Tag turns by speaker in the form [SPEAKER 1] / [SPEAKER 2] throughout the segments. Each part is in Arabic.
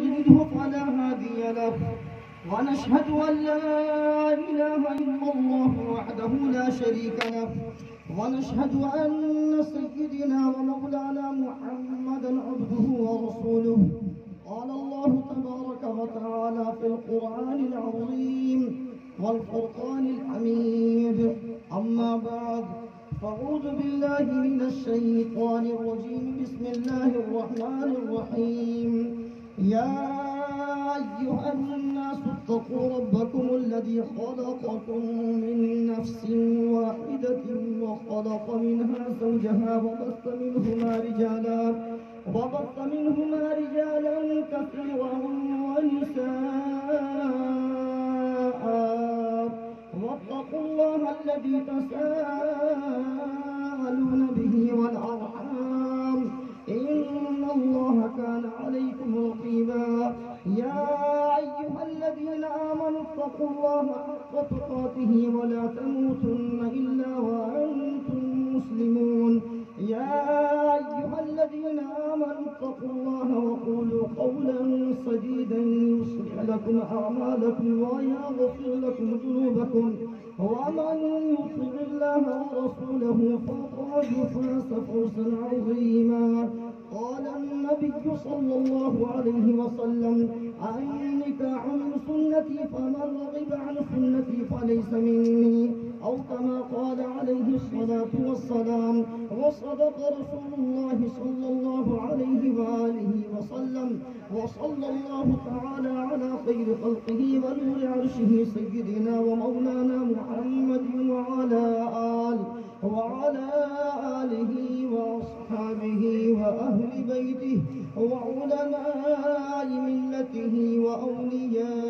[SPEAKER 1] يضلله فلا هادي له ونشهد أن لا إله إلا الله وحده لا شريك له ونشهد أن سيدنا ومولانا محمدا عبده ورسوله. قال الله تبارك وتعالى في القرآن العظيم والفرقان الحميد. أما بعد فأعوذ بالله من الشيطان الرجيم. بسم الله الرحمن الرحيم. يا أيها الناس اتقوا ربكم الذي خلقكم من نفس واحدة وخلق منها زوجها وبث منهما رجالا وبث منهما رجالا كثيرا ونساء. واتقوا الله الذي تساءلون يا أيها الذين آمنوا اتقوا الله حق تقاته ولا تموتن إلا وأنتم مسلمون. يا أيها الذين آمنوا اتقوا الله وقولوا قولا سديدا يصلح لكم أعمالكم ويغفر لكم ذنوبكم. ومن يطع الله ورسوله فقد فاز فوزا عظيما. النبي صلى الله عليه وسلم النكاح من سنتي فمن رغب عن سنتي فليس مني. أو كما قال عليه الصلاة والسلام وصدق رسول الله صلى الله عليه وآله وسلم وصلى الله تعالى على خير خلقه ونور عرشه سيدنا ومولانا محمد وعلى آله وعلى آله وأصحابه وأهل بيته وعلماء ملته وأولياء أمته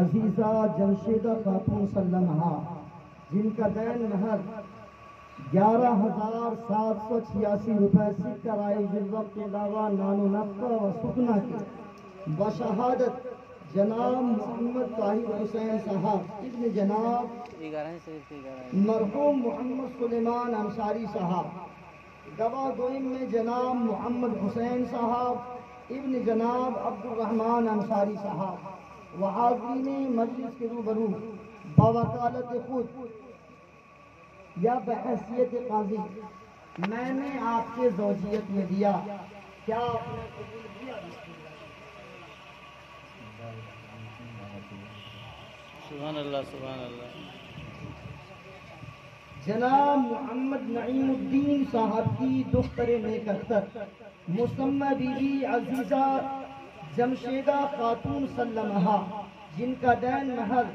[SPEAKER 1] عزیزہ جمشیدہ خاتون سلمہ، جن کا دین مہر گیارہ ہزار سات سو چھیاسی روپے سکہ رائج الوقت کے علاوہ نان و نفقہ و سکنہ کی بشہادت جناب محمد طاہر حسین صاحب، ابن جناب مرحوم محمد سلیمان انصاری صاحب۔ گواہ دوئم میں جناب محمد حسین صاحب، ابن جناب عبد الرحمن انصاری صاحب۔ وحاضرین مجلس کے روبرو باوکالت خود یا بحیثیت قاضی میں نے آپ کے زوجیت میں دیا کیا آپ نے قبول کیا؟
[SPEAKER 2] سبحان اللہ سبحان اللہ۔
[SPEAKER 1] جناب محمد نعیم الدین صاحب کی دختر نیک اختر مسماۃ بی بی عزیزہ جمشیدہ خاتون سلمہ، جن کا دین مہر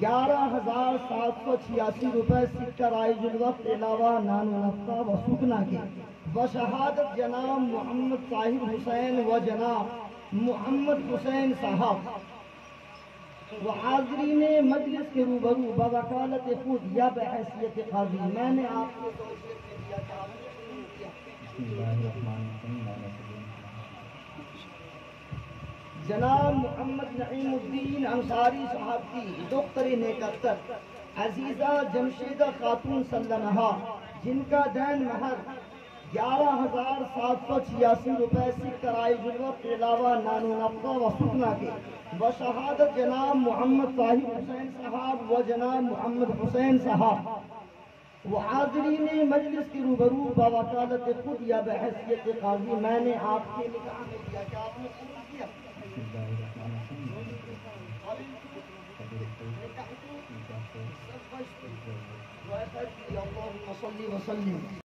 [SPEAKER 1] گیارہ ہزار سات سو چھیاسی روپے سکہ رائج الوقت علاوہ نان و و سکنہ کے و شہادت جناب محمد صاحب حسین و جناب محمد حسین صاحب۔ و حاضرین مجلس کے روبرو بوکالت خود یا بحیثیت قاضی۔ میں نے آپ کو بسم
[SPEAKER 3] اللہ الرحمن الرحیم۔
[SPEAKER 1] جناب محمد نعیم الدین انصاری صاحب کی دختر نیک اختر عزیزہ جمشیدہ خاتون سلمہا جن کا دین مہر گیارہ ہزار سات سو چھیاسی روپے سکہ رائج الوقت کے علاوہ نان و نفقہ و سکنا کے۔ و شہادت جناب محمد صاحب حسین صاحب و جناب محمد حسین صاحب۔ و حاضرین مجلس کے روبرو با بوکالت خود یا بحیثیت قاضی، میں نے آپ کے نکاح میں دیا کہ آپ نے کیا۔
[SPEAKER 3] بسم
[SPEAKER 1] اللهم صل وسلم